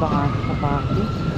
ba nga sa package?